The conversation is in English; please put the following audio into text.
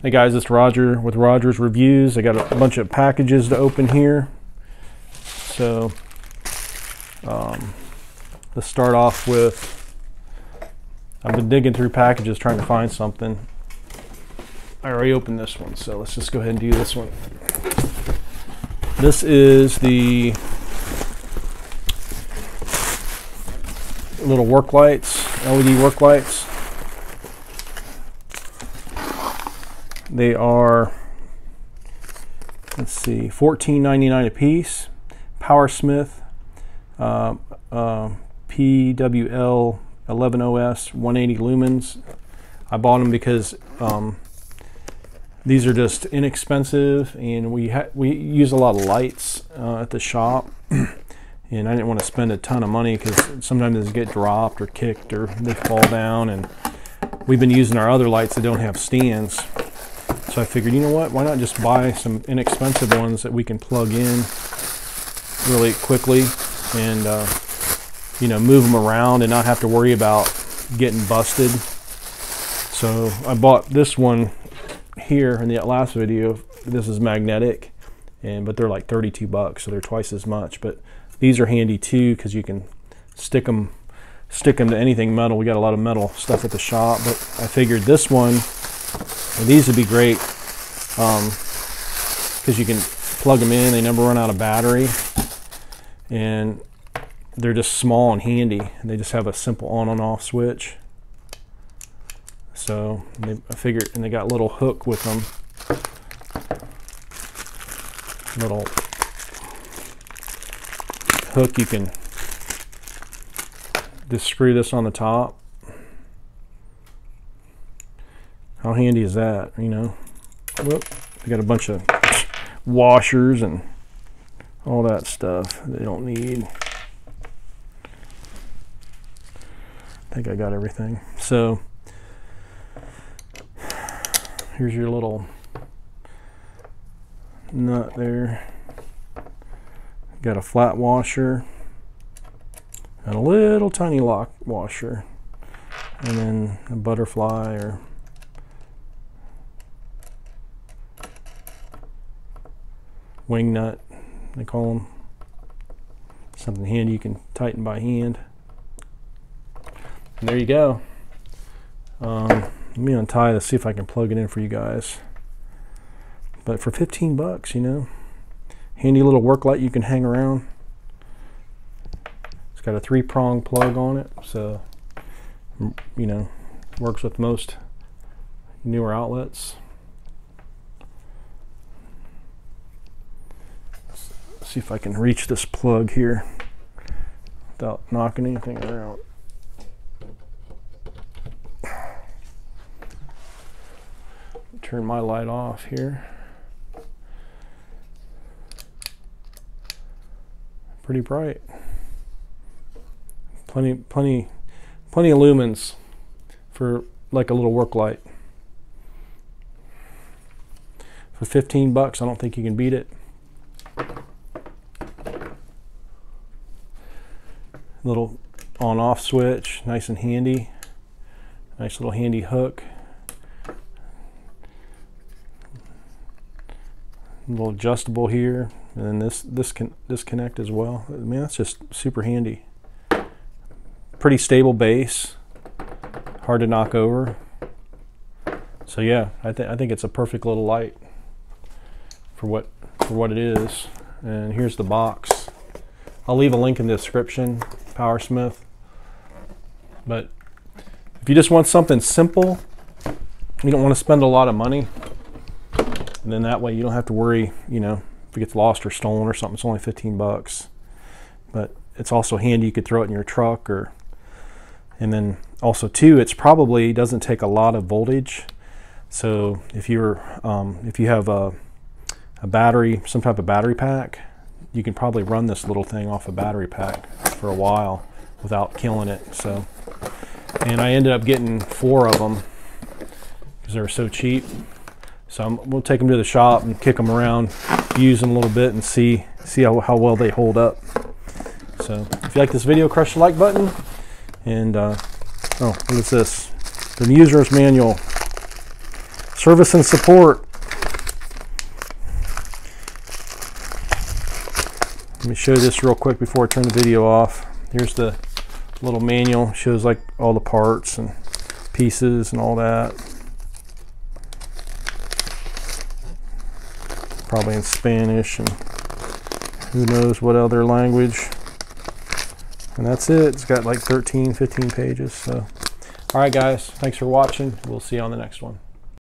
Hey guys, it's Roger with Roger's Reviews. I got a bunch of packages to open here. So, um, let's start off with, I've been digging through packages trying to find something. I already opened this one, so let's just go ahead and do this one. This is the little work lights, LED work lights. They are, let's see, $14.99 a piece. Powersmith uh, uh, PWL 110S 180 lumens. I bought them because um, these are just inexpensive, and we we use a lot of lights uh, at the shop. and I didn't want to spend a ton of money because sometimes they get dropped or kicked or they fall down. And we've been using our other lights that don't have stands. So I figured, you know what, why not just buy some inexpensive ones that we can plug in really quickly and, uh, you know, move them around and not have to worry about getting busted. So I bought this one here in the last video. This is magnetic, and but they're like 32 bucks, so they're twice as much. But these are handy too because you can stick them stick them to anything metal. We got a lot of metal stuff at the shop, but I figured this one and these would be great because um, you can plug them in. They never run out of battery. And they're just small and handy. And they just have a simple on and off switch. So they, I figured, and they got a little hook with them. Little hook you can just screw this on the top How handy is that, you know? Whoop, we got a bunch of washers and all that stuff they don't need. I think I got everything. So here's your little nut there. Got a flat washer and a little tiny lock washer and then a butterfly or wing nut, they call them. Something handy you can tighten by hand. And there you go. Um, let me untie this, see if I can plug it in for you guys. But for 15 bucks, you know, handy little work light you can hang around. It's got a three prong plug on it, so, you know, works with most newer outlets. See if I can reach this plug here without knocking anything around. Turn my light off here. Pretty bright. Plenty, plenty, plenty of lumens for like a little work light. For 15 bucks, I don't think you can beat it. Little on off switch nice and handy. Nice little handy hook. A little adjustable here and then this this can disconnect as well. I mean that's just super handy. Pretty stable base hard to knock over. So yeah I, th I think it's a perfect little light for what for what it is. And here's the box I'll leave a link in the description Powersmith. But if you just want something simple, you don't want to spend a lot of money, and then that way you don't have to worry, you know, if it gets lost or stolen or something, it's only 15 bucks. But it's also handy, you could throw it in your truck or, and then also too, it's probably doesn't take a lot of voltage. So if you're, um, if you have a, a battery, some type of battery pack, you can probably run this little thing off a battery pack for a while without killing it. So, and I ended up getting four of them because they were so cheap. So I'm, we'll take them to the shop and kick them around, use them a little bit, and see see how, how well they hold up. So if you like this video, crush the like button. And uh, oh, what is this? The user's manual service and support. Let me show this real quick before I turn the video off. Here's the little manual. Shows like all the parts and pieces and all that. Probably in Spanish and who knows what other language. And that's it. It's got like 13, 15 pages. So, all right, guys. Thanks for watching. We'll see you on the next one.